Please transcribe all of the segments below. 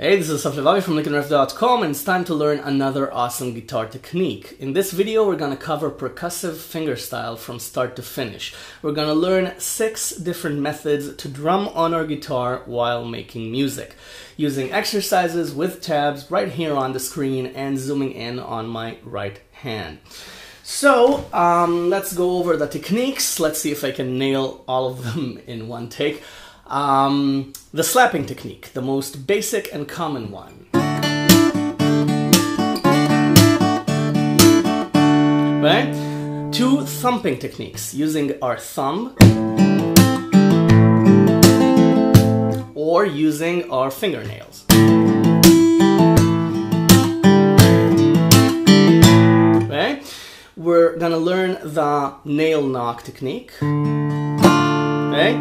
Hey, this is Saflevavi from LickNRiff.com and it's time to learn another awesome guitar technique. In this video, we're gonna cover percussive fingerstyle from start to finish. We're gonna learn six different methods to drum on our guitar while making music, using exercises with tabs right here on the screen and zooming in on my right hand. So, um, let's go over the techniques. Let's see if I can nail all of them in one take. Um, the slapping technique, the most basic and common one. Right? Two thumping techniques using our thumb or using our fingernails. Right? We're gonna learn the nail knock technique. Right?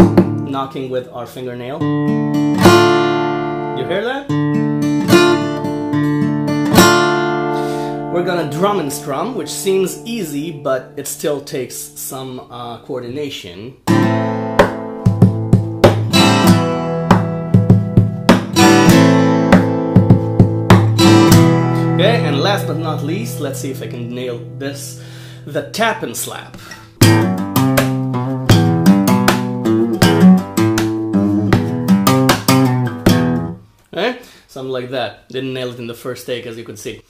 Knocking with our fingernail. You hear that? We're gonna drum and strum, which seems easy, but it still takes some uh, coordination. Okay, and last but not least, let's see if I can nail this, the tap and slap. Something like that. Didn't nail it in the first take, as you could see.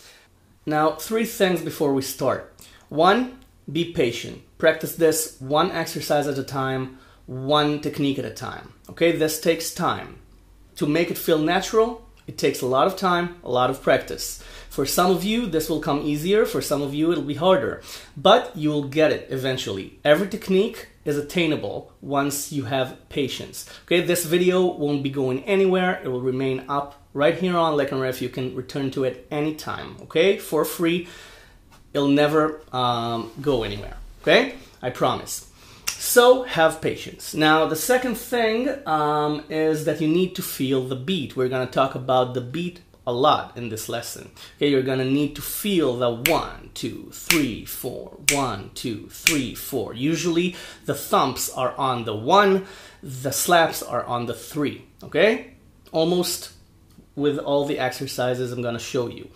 Now, three things before we start. One, be patient. Practice this one exercise at a time, one technique at a time. Okay, this takes time. To make it feel natural, it takes a lot of time, a lot of practice. For some of you, this will come easier. For some of you, it'll be harder. But you will get it eventually. Every technique is attainable once you have patience. Okay, this video won't be going anywhere. It will remain up right here on Lecken You can return to it anytime, okay, for free. It'll never um, go anywhere, okay? I promise. So have patience. Now, the second thing um, is that you need to feel the beat. We're to talk about the beat a lot in this lesson. Okay, you're gonna need to feel the one, two, three, four, one, two, three, four. Usually the thumps are on the one, the slaps are on the three. Okay, almost with all the exercises I'm gonna show you.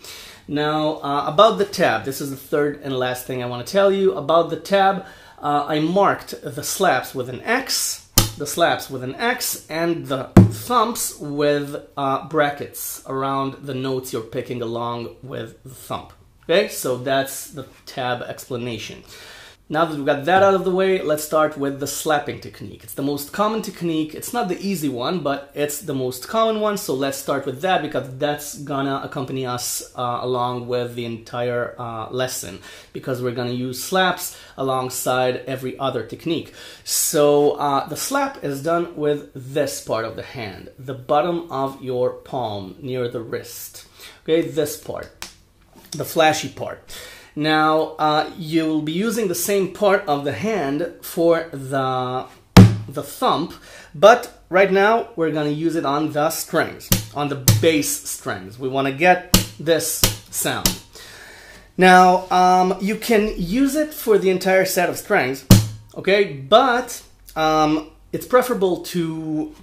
Now, uh, about the tab, this is the third and last thing I wanna tell you. About the tab, uh, I marked the slaps with an X, the slaps with an X and the thumps with uh, brackets around the notes you're picking along with the thump. Okay, so that's the tab explanation. Now that we've got that out of the way, let's start with the slapping technique. It's the most common technique. It's not the easy one, but it's the most common one. So let's start with that because that's gonna accompany us uh, along with the entire uh, lesson because we're gonna use slaps alongside every other technique. So uh, the slap is done with this part of the hand, the bottom of your palm near the wrist. Okay, this part, the flashy part. Now, uh, you will be using the same part of the hand for the, the thump, but right now we're going to use it on the strings, on the bass strings. We want to get this sound. Now, um, you can use it for the entire set of strings, okay, but um, it's preferable to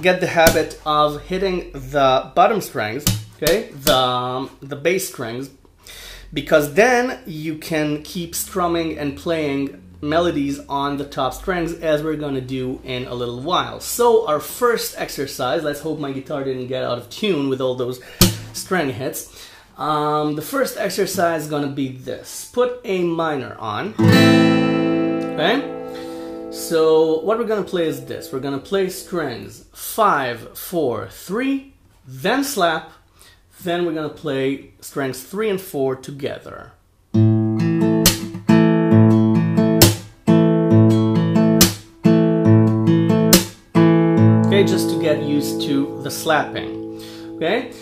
get the habit of hitting the bottom strings, okay, the, um, the bass strings, because then you can keep strumming and playing melodies on the top strings as we're gonna do in a little while. So our first exercise, let's hope my guitar didn't get out of tune with all those string hits. Um, the first exercise is gonna be this. Put a minor on, okay? So what we're gonna play is this. We're gonna play strings five, four, three, then slap, then we're gonna play strings three and four together. Okay, just to get used to the slapping. Okay?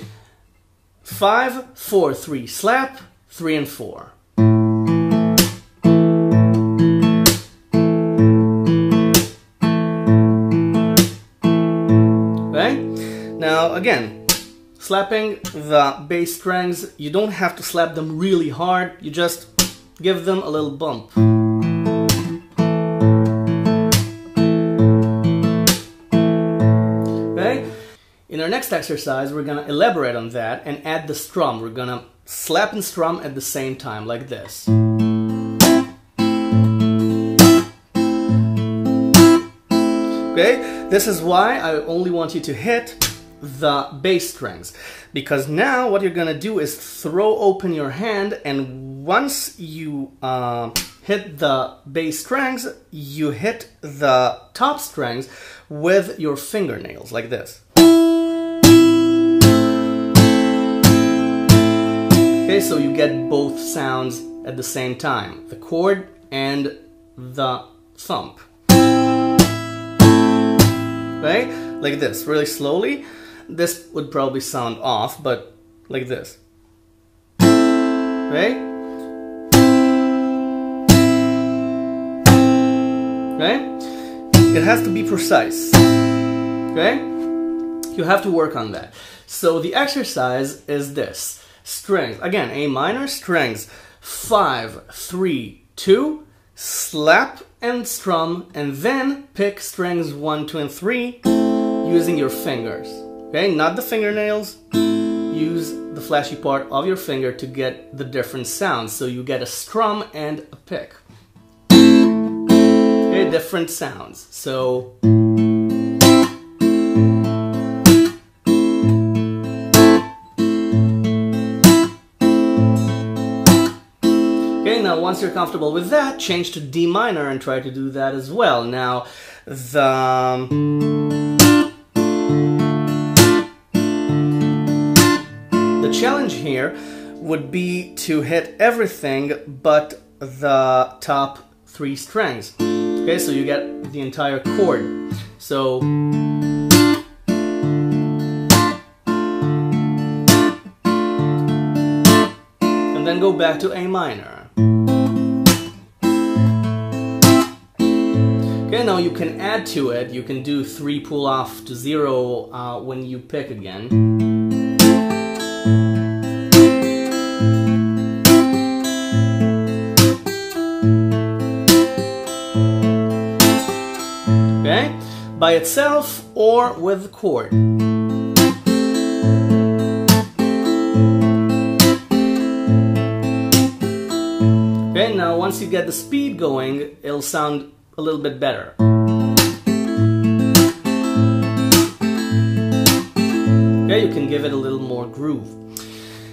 Five, four, three, slap, three and four. Okay? Now, again, Slapping the bass strings, you don't have to slap them really hard, you just give them a little bump. Okay? In our next exercise, we're gonna elaborate on that and add the strum. We're gonna slap and strum at the same time, like this. Okay, this is why I only want you to hit the bass strings. Because now what you're gonna do is throw open your hand and once you uh, hit the bass strings you hit the top strings with your fingernails like this. Okay so you get both sounds at the same time the chord and the thump. Right like this really slowly this would probably sound off, but like this. Right? Right? It has to be precise. Okay? You have to work on that. So the exercise is this. Strings. Again, A minor strings. Five, three, two. Slap and strum, and then pick strings one, two, and three using your fingers. Okay, not the fingernails. Use the flashy part of your finger to get the different sounds. So you get a strum and a pick. Okay, different sounds. So. Okay, now once you're comfortable with that, change to D minor and try to do that as well. Now, the... here would be to hit everything but the top three strings. Okay, so you get the entire chord. So and then go back to A minor. Okay, now you can add to it. You can do three pull off to zero uh, when you pick again. By itself or with the chord. Okay, now once you get the speed going, it'll sound a little bit better. Okay, you can give it a little more groove.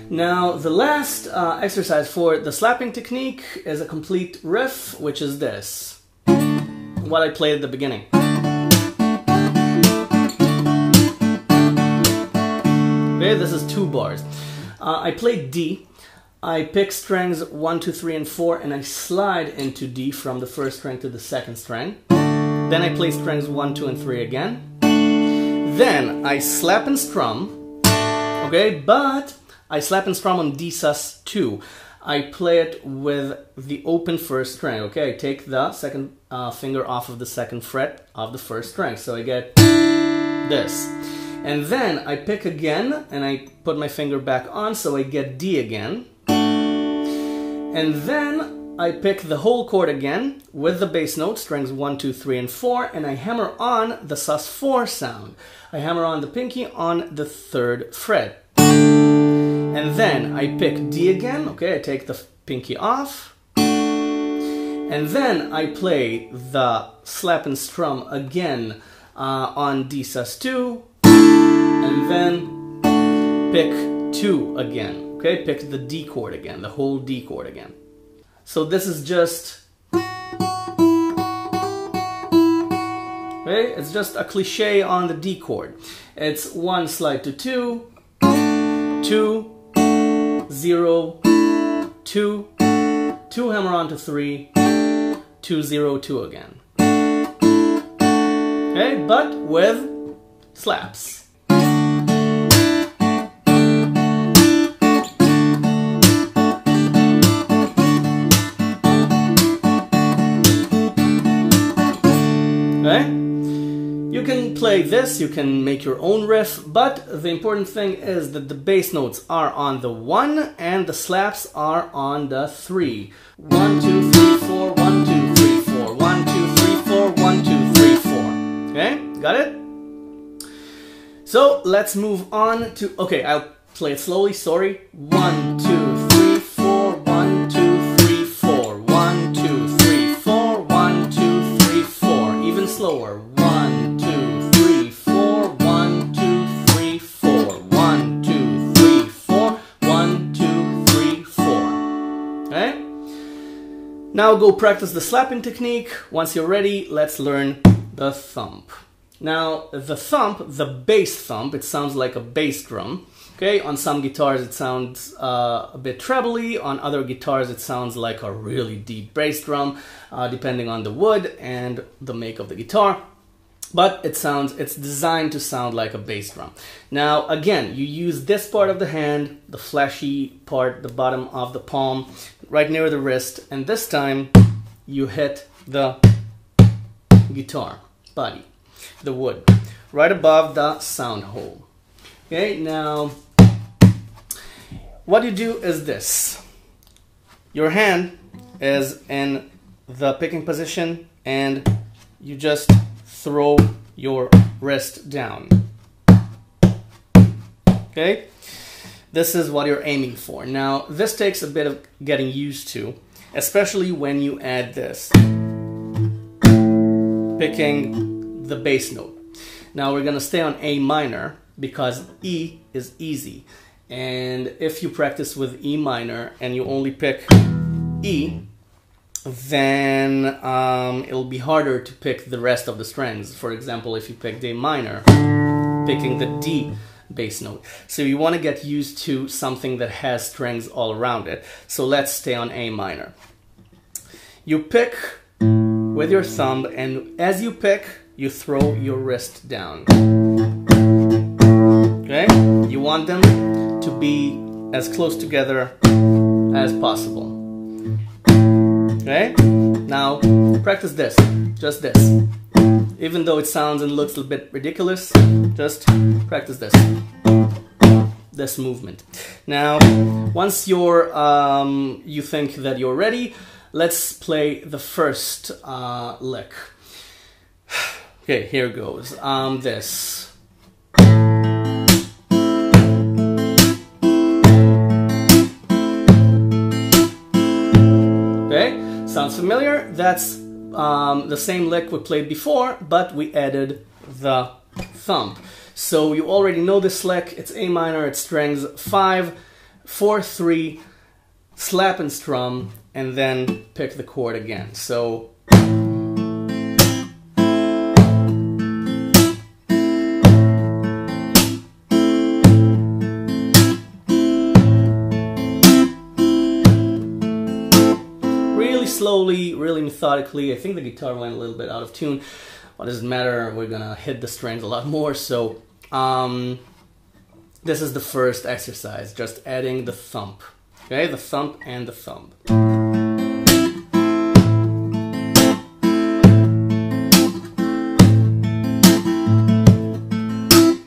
Now, the last uh, exercise for the slapping technique is a complete riff, which is this. What I played at the beginning. Okay, this is two bars. Uh, I play D. I pick strings 1, 2, 3, and 4, and I slide into D from the first string to the second string. Then I play strings 1, 2, and 3 again. Then I slap and strum, okay, but I slap and strum on D sus2. I play it with the open first string, okay? I take the second uh, finger off of the second fret of the first string, so I get this. And then I pick again and I put my finger back on so I get D again. And then I pick the whole chord again with the bass note, strings 1, 2, 3, and 4, and I hammer on the sus4 sound. I hammer on the pinky on the third fret. And then I pick D again, okay, I take the pinky off. And then I play the slap and strum again uh, on D sus2, and then pick two again. Okay, pick the D chord again, the whole D chord again. So this is just Okay, it's just a cliche on the D chord. It's one slide to two, two, zero, two, two hammer on to three, two, zero, two again. Okay, but with slaps. Play this, you can make your own riff, but the important thing is that the bass notes are on the 1 and the slaps are on the 3. 1, 2, 3, 4, 1, 2, 3, 4, 1, 2, 3, 4, 1, 2, 3, 4. Okay, got it? So let's move on to. Okay, I'll play it slowly. Sorry. One, two, three, four. One, two, three, four. One, two, three, four. One, two, three, four. Even slower. Now go practice the slapping technique. Once you're ready, let's learn the thump. Now, the thump, the bass thump, it sounds like a bass drum. Okay, on some guitars it sounds uh, a bit trebly, on other guitars it sounds like a really deep bass drum, uh, depending on the wood and the make of the guitar. But it sounds, it's designed to sound like a bass drum. Now, again, you use this part of the hand, the fleshy part, the bottom of the palm, right near the wrist, and this time you hit the guitar body the wood, right above the sound hole. Okay, now what you do is this. Your hand is in the picking position and you just throw your wrist down. Okay? This is what you're aiming for. Now, this takes a bit of getting used to, especially when you add this. Picking the bass note. Now we're gonna stay on A minor because E is easy. And if you practice with E minor and you only pick E, then um, it'll be harder to pick the rest of the strings. For example, if you pick A minor, picking the D bass note. So you want to get used to something that has strings all around it. So let's stay on A minor. You pick with your thumb, and as you pick, you throw your wrist down. Okay? You want them to be as close together as possible. Okay? Now, practice this. Just this. Even though it sounds and looks a bit ridiculous, just practice this. This movement. Now, once you're, um, you think that you're ready, let's play the first uh, lick. Okay, here goes. Um, this. Okay, sounds familiar? That's um, the same lick we played before, but we added the thump. So you already know this lick. It's A minor, it's strings 5, 4, 3, slap and strum, and then pick the chord again. So slowly, really methodically. I think the guitar went a little bit out of tune. What does it matter? We're gonna hit the strings a lot more. So um, this is the first exercise, just adding the thump. Okay, the thump and the thumb.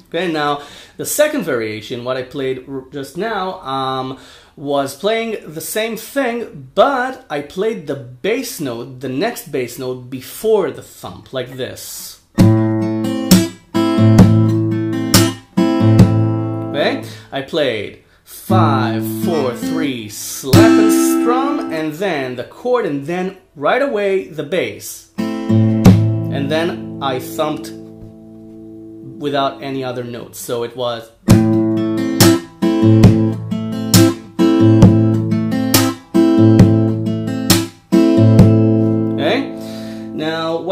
Okay, now the second variation, what I played just now, um, was playing the same thing, but I played the bass note, the next bass note, before the thump, like this. Okay? I played five, four, three, slap and strum, and then the chord, and then right away the bass. And then I thumped without any other notes. So it was.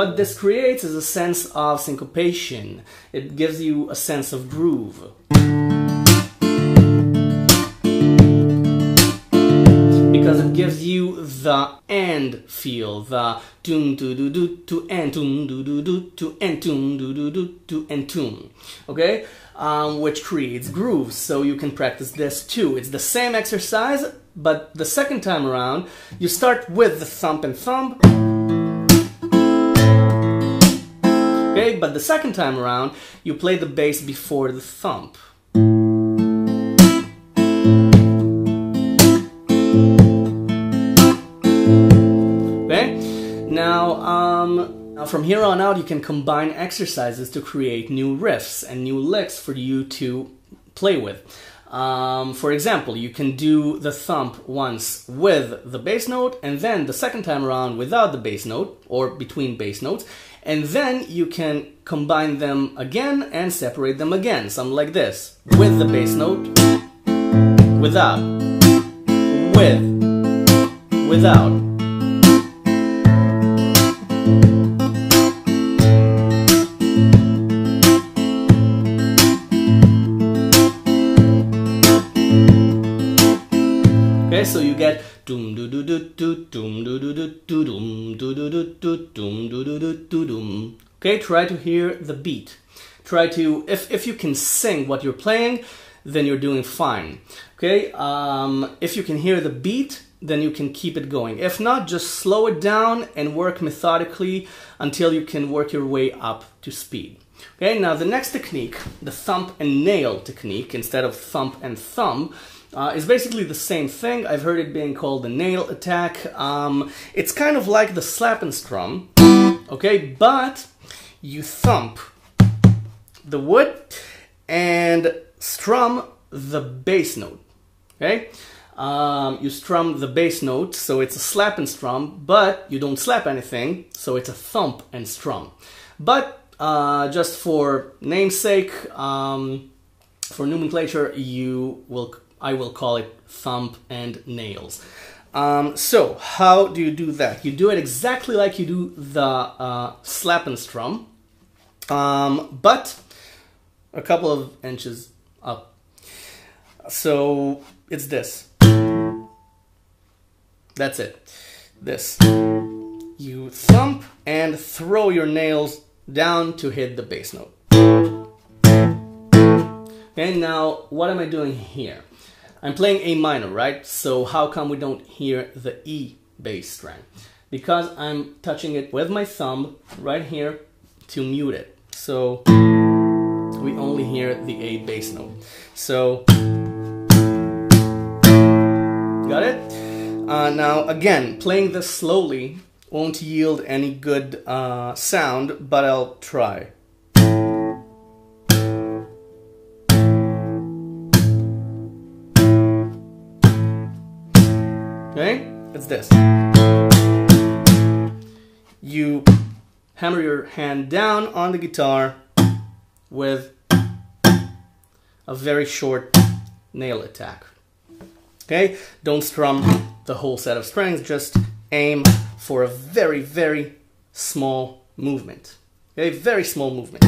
What this creates is a sense of syncopation. It gives you a sense of groove. Because it gives you the end feel, the doom do do do to end doom do do do to end doom do do do to end doom. Okay? Um, which creates grooves, so you can practice this too. It's the same exercise, but the second time around, you start with the thump and thumb But the second time around, you play the bass before the thump. Okay, now um, Now from here on out, you can combine exercises to create new riffs and new licks for you to play with. Um, for example, you can do the thump once with the bass note and then the second time around without the bass note or between bass notes and then you can combine them again and separate them again, something like this. With the bass note, without, with, without. Okay, so you get dum do do do do dum do do do do dum do do do do dum do do do do dum. Okay, try to hear the beat. Try to if if you can sing what you're playing, then you're doing fine. Okay, um, if you can hear the beat, then you can keep it going. If not, just slow it down and work methodically until you can work your way up to speed. Okay, now the next technique, the thump and nail technique, instead of thump and thumb, uh, is basically the same thing. I've heard it being called the nail attack. Um, it's kind of like the slap and strum, okay, but you thump the wood and strum the bass note, okay? Um, you strum the bass note, so it's a slap and strum, but you don't slap anything, so it's a thump and strum. But uh, just for namesake, um, for nomenclature, you will I will call it thump and nails. Um, so how do you do that? You do it exactly like you do the uh, slap and strum, um, but a couple of inches up. So it's this. That's it. This. You thump and throw your nails down to hit the bass note. And now, what am I doing here? I'm playing A minor, right? So how come we don't hear the E bass string? Because I'm touching it with my thumb right here to mute it. So we only hear the A bass note. So, got it? Uh, now again, playing this slowly won't yield any good uh, sound, but I'll try. It's this. You hammer your hand down on the guitar with a very short nail attack. Okay, don't strum the whole set of strings, just aim for a very, very small movement. Okay, very small movement.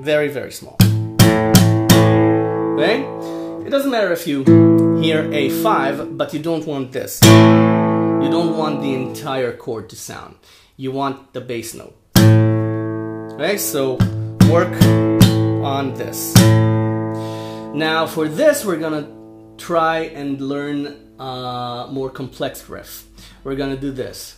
Very, very small. Okay? It doesn't matter if you hear A5, but you don't want this. You don't want the entire chord to sound. You want the bass note. Okay, so work on this. Now for this, we're gonna try and learn uh, more complex riff. We're gonna do this.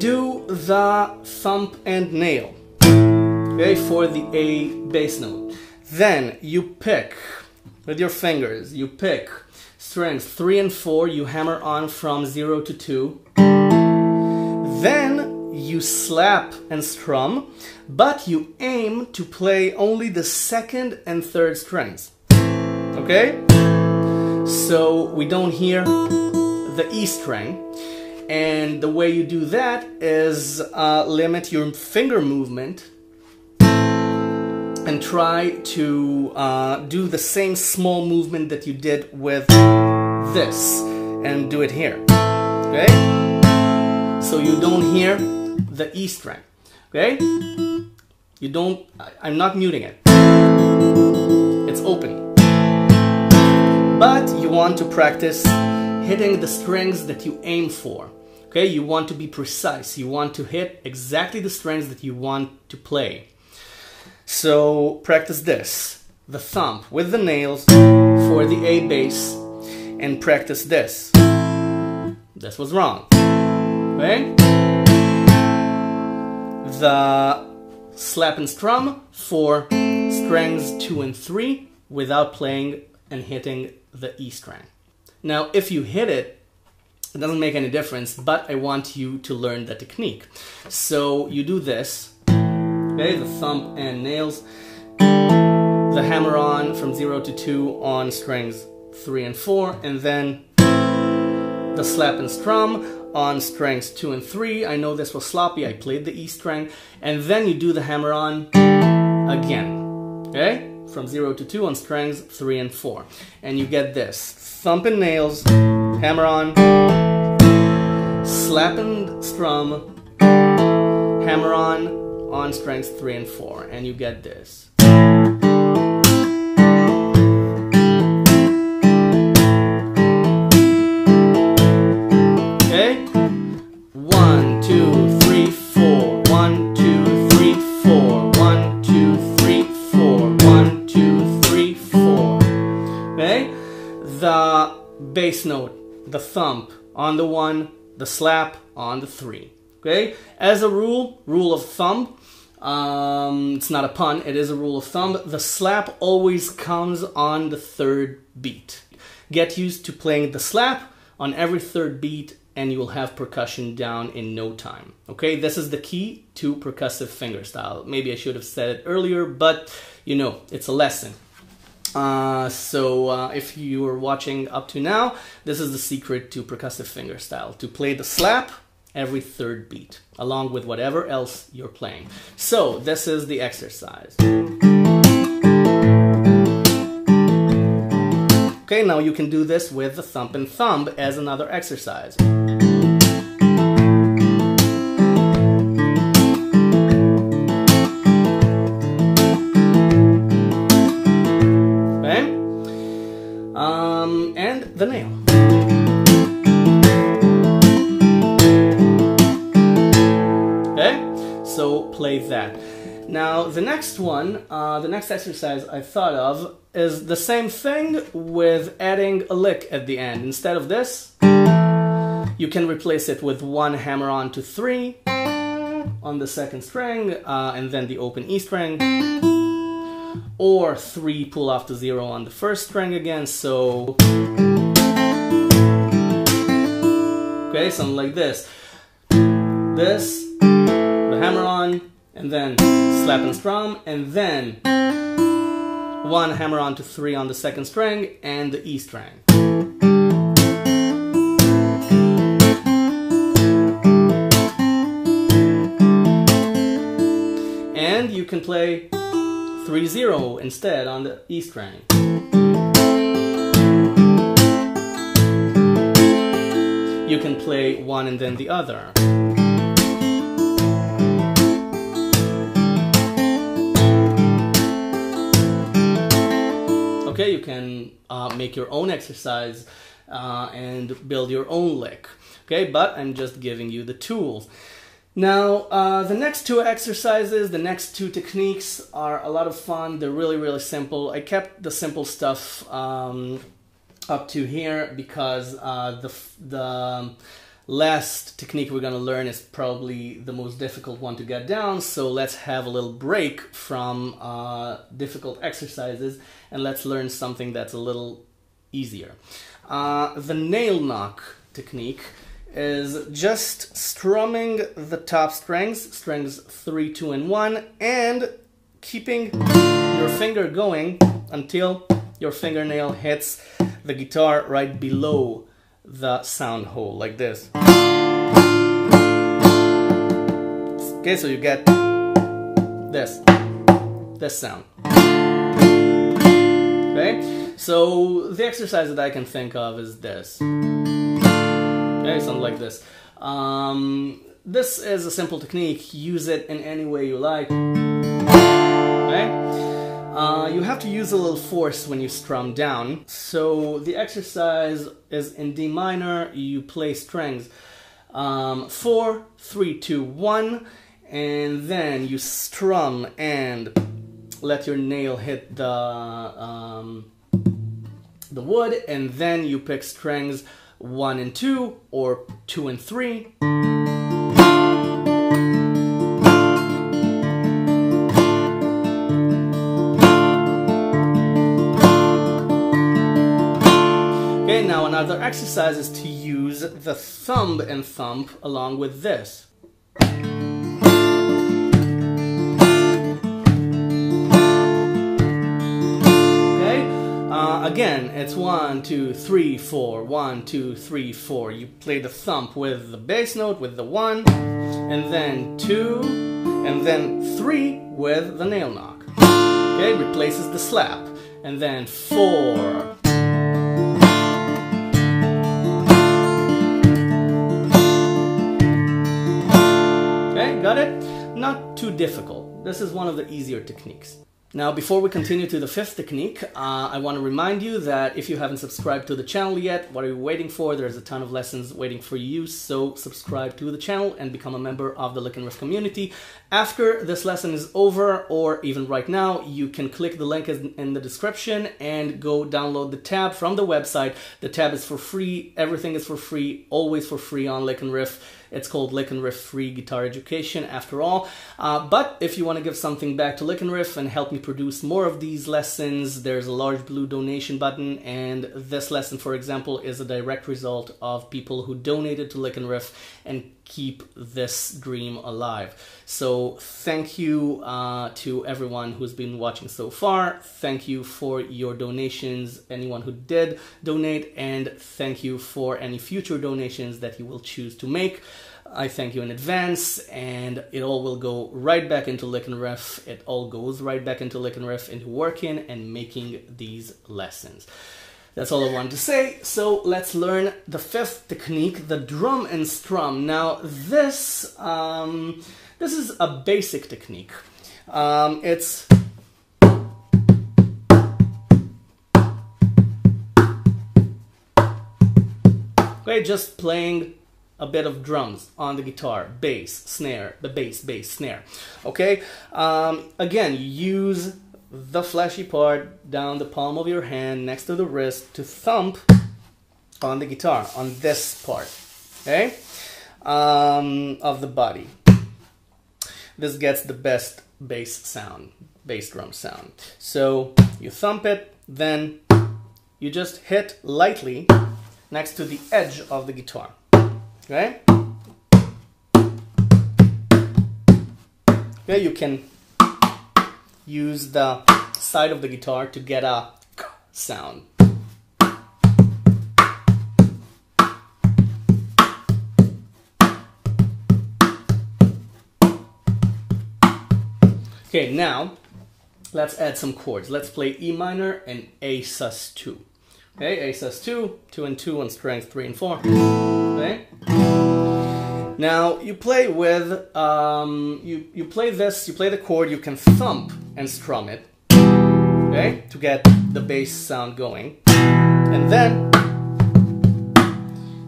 Do the thump and nail. Okay, for the A bass note. Then you pick with your fingers, you pick strings 3 and 4, you hammer on from 0 to 2. Then you slap and strum, but you aim to play only the second and third strings. Okay? So we don't hear the E string. And the way you do that is uh, limit your finger movement and try to uh, do the same small movement that you did with this and do it here. Okay? So you don't hear the E string. Okay? You don't, I'm not muting it. It's open. But you want to practice hitting the strings that you aim for. Okay, you want to be precise. You want to hit exactly the strings that you want to play. So practice this. The thump with the nails for the A bass and practice this. This was wrong. Okay? the slap and strum for strings 2 and 3 without playing and hitting the E string. Now, if you hit it, it doesn't make any difference, but I want you to learn the technique. So you do this, okay, the thumb and nails, the hammer on from 0 to 2 on strings 3 and 4, and then the slap and strum on strings 2 and 3. I know this was sloppy, I played the E string, and then you do the hammer on again, okay? From 0 to 2 on strings 3 and 4. And you get this, thump and nails, hammer on, slap and strum, hammer on, on strings 3 and 4, and you get this. Okay? One, two, three, four. One, two, three, four. One, two, three, four. One, two, three, four. Okay? The bass note, the thump on the one, the slap on the three. Okay? As a rule, rule of thumb, um, it's not a pun, it is a rule of thumb. The slap always comes on the third beat. Get used to playing the slap on every third beat and you will have percussion down in no time. Okay, this is the key to percussive fingerstyle. Maybe I should have said it earlier, but you know, it's a lesson. Uh, so uh, if you are watching up to now, this is the secret to percussive fingerstyle, to play the slap every third beat, along with whatever else you're playing. So this is the exercise. Okay, now you can do this with the thump and thumb as another exercise. The next one, uh, the next exercise I thought of is the same thing with adding a lick at the end. Instead of this, you can replace it with one hammer on to three on the second string uh, and then the open E string or three pull off to zero on the first string again. So, okay, something like this. This, the hammer on, and then slap and strum, and then one hammer on to three on the second string and the E string. And you can play 3-0 instead on the E string. You can play one and then the other. Okay, you can uh, make your own exercise uh, and build your own lick. Okay, but I'm just giving you the tools. Now, uh, the next two exercises, the next two techniques are a lot of fun. They're really, really simple. I kept the simple stuff um, up to here because uh, the, the last technique we're going to learn is probably the most difficult one to get down. So let's have a little break from uh, difficult exercises and let's learn something that's a little easier. Uh, the nail knock technique is just strumming the top strings, strings 3, 2, and 1, and keeping your finger going until your fingernail hits the guitar right below the sound hole, like this. Okay, so you get this, this sound. Okay, so the exercise that I can think of is this. Okay, something like this. Um, this is a simple technique. Use it in any way you like. Okay? Uh, you have to use a little force when you strum down. So the exercise is in D minor. You play strings um, four, three, two, one, and then you strum and let your nail hit the um, the wood, and then you pick strings 1 and 2 or 2 and 3. Uh, another exercise is to use the thumb and thump along with this. Okay, uh, again, it's one, two, three, four, one, two, three, four. You play the thump with the bass note, with the one, and then two, and then three with the nail knock. Okay, replaces the slap. And then four. Not too difficult. This is one of the easier techniques. Now, before we continue to the fifth technique, uh, I want to remind you that if you haven't subscribed to the channel yet, what are you waiting for? There's a ton of lessons waiting for you, so subscribe to the channel and become a member of the Lick and Riff community. After this lesson is over, or even right now, you can click the link in the description and go download the tab from the website. The tab is for free, everything is for free, always for free on Lick and Riff. It's called Lick and Riff Free Guitar Education after all. Uh, but if you want to give something back to Lick and Riff and help me produce more of these lessons, there's a large blue donation button. And this lesson, for example, is a direct result of people who donated to Lick and Riff and keep this dream alive. So thank you uh, to everyone who's been watching so far. Thank you for your donations, anyone who did donate, and thank you for any future donations that you will choose to make. I thank you in advance, and it all will go right back into Lick and Riff. It all goes right back into Lick and Riff, into working and making these lessons. That's all I wanted to say. So let's learn the fifth technique, the drum and strum. Now this um, this is a basic technique. Um, it's okay, just playing a bit of drums on the guitar, bass, snare, the bass, bass, snare. Okay, um, again, use the fleshy part down the palm of your hand next to the wrist to thump on the guitar, on this part, okay, um, of the body. This gets the best bass sound, bass drum sound. So you thump it, then you just hit lightly next to the edge of the guitar, okay? Okay, you can use the side of the guitar to get a sound. Okay, now let's add some chords. Let's play E minor and A sus2. Okay, A sus2, 2 and 2 on strings 3 and 4. Okay? Now you play with um, you you play this. You play the chord. You can thump and strum it, okay, to get the bass sound going, and then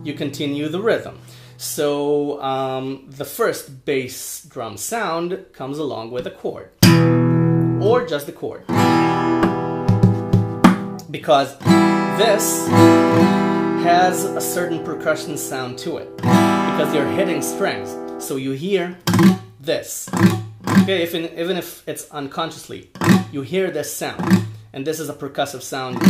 you continue the rhythm. So um, the first bass drum sound comes along with a chord, or just the chord, because this has a certain percussion sound to it because you're hitting strings. So you hear this. Okay, if in, even if it's unconsciously, you hear this sound. And this is a percussive sound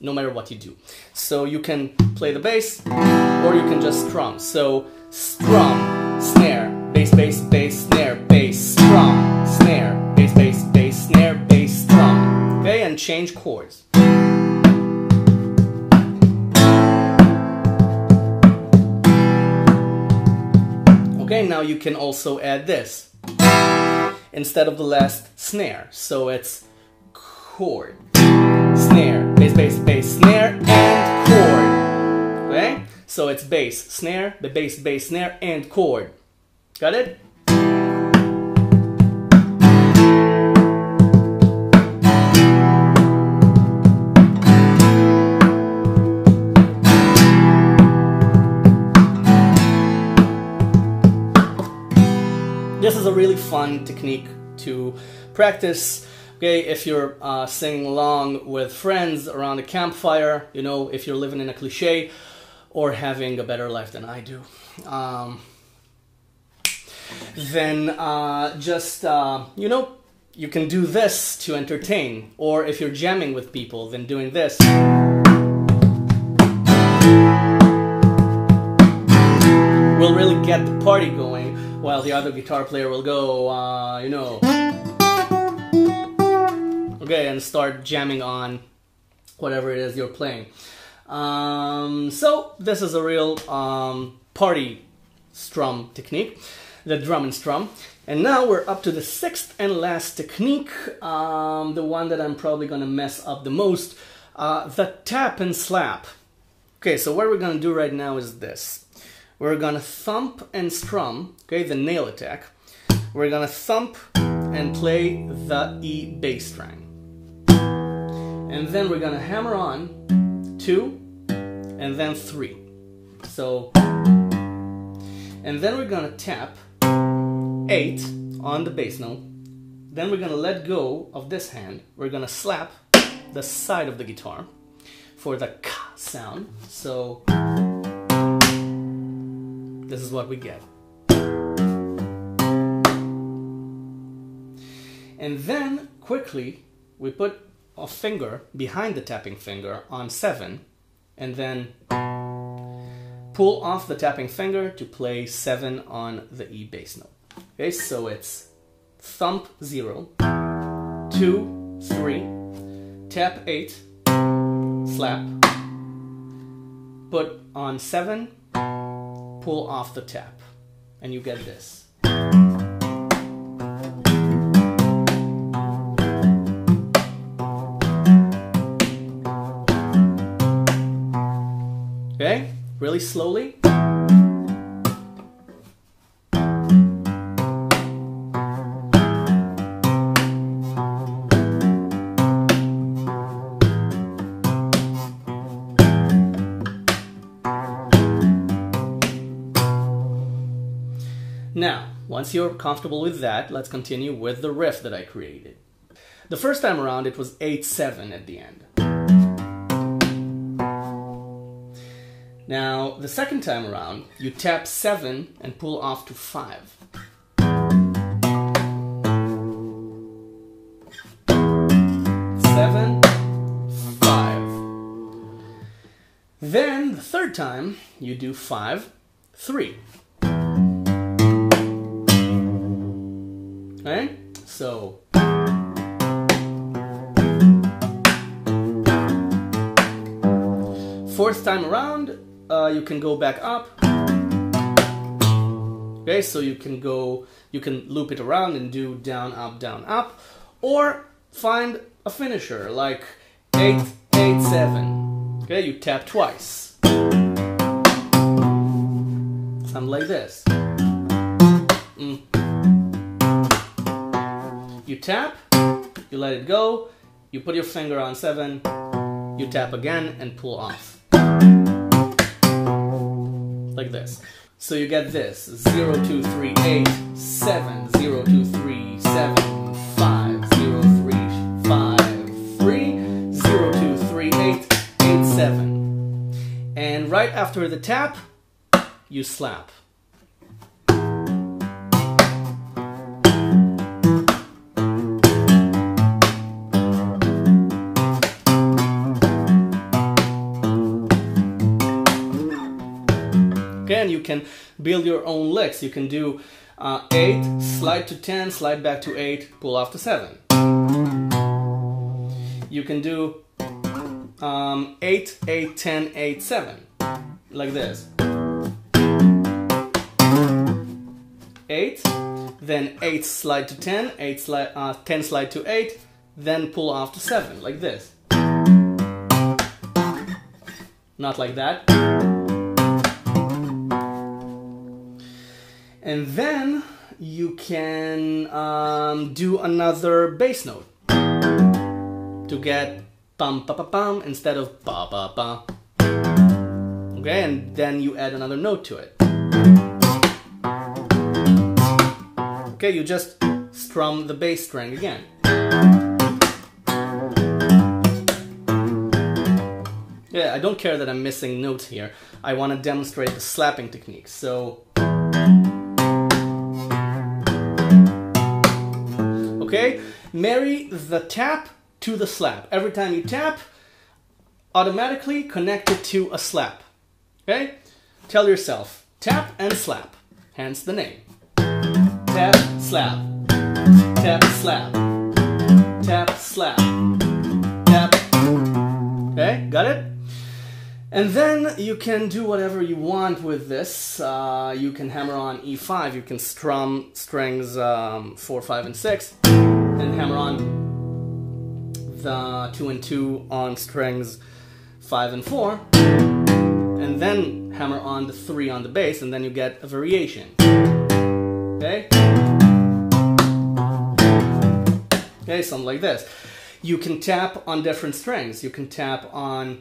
no matter what you do. So you can play the bass or you can just strum. So strum, snare, bass, bass, bass, snare, bass, strum, snare, bass, bass, bass, snare, bass, strum. Okay, and change chords. Okay, now you can also add this instead of the last snare. So it's chord, snare, bass, bass, bass, snare, and chord. Okay? So it's bass, snare, the bass, bass, snare, and chord. Got it? fun technique to practice. Okay, if you're uh, singing along with friends around a campfire, you know, if you're living in a cliche or having a better life than I do, um, then uh, just, uh, you know, you can do this to entertain. Or if you're jamming with people, then doing this. will really get the party going while the other guitar player will go, uh, you know, okay, and start jamming on whatever it is you're playing. Um, so this is a real um, party strum technique, the drum and strum. And now we're up to the sixth and last technique, um, the one that I'm probably gonna mess up the most, uh, the tap and slap. Okay, so what we're gonna do right now is this. We're gonna thump and strum, okay, the nail attack. We're gonna thump and play the E bass string. And then we're gonna hammer on two and then three. So, and then we're gonna tap eight on the bass note. Then we're gonna let go of this hand. We're gonna slap the side of the guitar for the k sound. So this is what we get. And then quickly we put a finger behind the tapping finger on 7 and then pull off the tapping finger to play 7 on the E bass note. Okay, so it's thump 0, 2, 3, tap 8, slap, put on 7, pull off the tap, and you get this. Okay, really slowly. Once you're comfortable with that, let's continue with the riff that I created. The first time around, it was 8-7 at the end. Now, the second time around, you tap 7 and pull off to 5. Seven, five. Then, the third time, you do 5, 3. Okay? So. Fourth time around, uh, you can go back up. Okay, so you can go, you can loop it around and do down, up, down, up, or find a finisher like 8, 8, 7. Okay, you tap twice. Something like this. Mm. You tap, you let it go, you put your finger on 7, you tap again and pull off like this. So you get this 0, 2, 3, 8, 7, 0, 2, 3, 7, 5, 0, 3, 5, 3, 0, 2, 3, 8, 8, 7. And right after the tap, you slap. Can build your own licks. You can do uh, 8, slide to 10, slide back to 8, pull off to 7. You can do um, 8, 8, 10, 8, 7, like this. 8, then 8 slide to 10, 8 slide, uh, 10 slide to 8, then pull off to 7, like this. Not like that. And then you can um, do another bass note to get pum pa pa pum instead of pa pa pa. Okay, and then you add another note to it. Okay, you just strum the bass string again. Yeah, I don't care that I'm missing notes here. I want to demonstrate the slapping technique. So Okay? Marry the tap to the slap. Every time you tap, automatically connect it to a slap. Okay? Tell yourself, Tap and slap, hence the name. Tap, slap, tap, slap, tap, slap, tap. Okay, got it? And then you can do whatever you want with this. Uh, you can hammer on E5, you can strum strings um, 4, 5, and 6, and hammer on the 2 and 2 on strings 5 and 4 and then hammer on the 3 on the bass, and then you get a variation. Okay? Okay, something like this. You can tap on different strings. You can tap on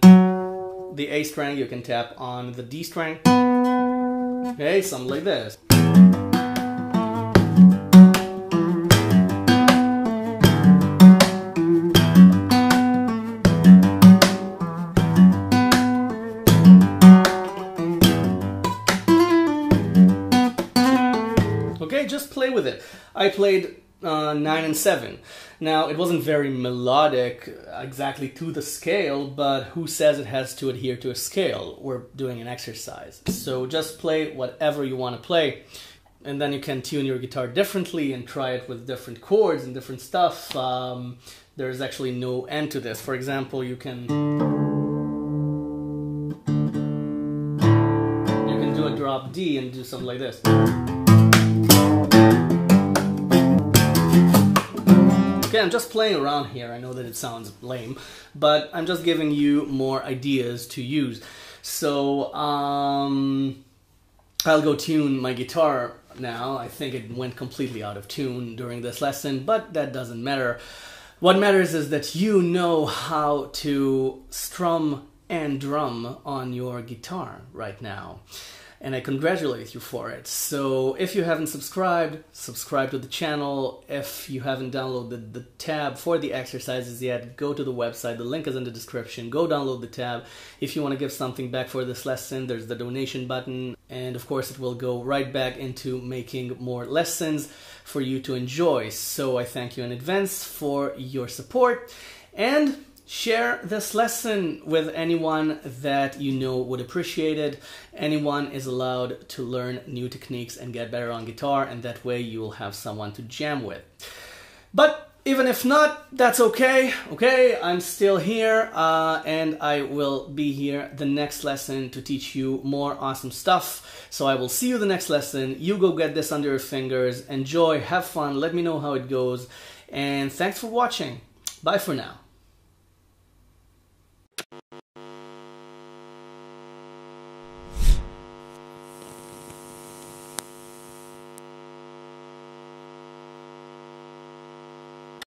the A string, you can tap on the D string. Okay, something like this. I played uh, 9 and 7. Now, it wasn't very melodic exactly to the scale, but who says it has to adhere to a scale? We're doing an exercise. So just play whatever you want to play. And then you can tune your guitar differently and try it with different chords and different stuff. Um, there's actually no end to this. For example, you can you can do a drop D and do something like this. Okay, I'm just playing around here. I know that it sounds lame, but I'm just giving you more ideas to use. So, um, I'll go tune my guitar now. I think it went completely out of tune during this lesson, but that doesn't matter. What matters is that you know how to strum and drum on your guitar right now and I congratulate you for it. So if you haven't subscribed, subscribe to the channel. If you haven't downloaded the tab for the exercises yet, go to the website. The link is in the description. Go download the tab. If you want to give something back for this lesson, there's the donation button. And of course, it will go right back into making more lessons for you to enjoy. So I thank you in advance for your support. And Share this lesson with anyone that you know would appreciate it. Anyone is allowed to learn new techniques and get better on guitar, and that way you will have someone to jam with. But even if not, that's okay. Okay, I'm still here, uh, and I will be here the next lesson to teach you more awesome stuff. So I will see you the next lesson. You go get this under your fingers. Enjoy, have fun, let me know how it goes, and thanks for watching. Bye for now.